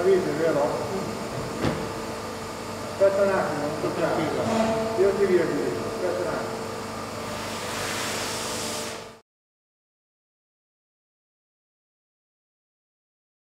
avete, vero? Aspetta un attimo, non toccare. Io ti riavviso.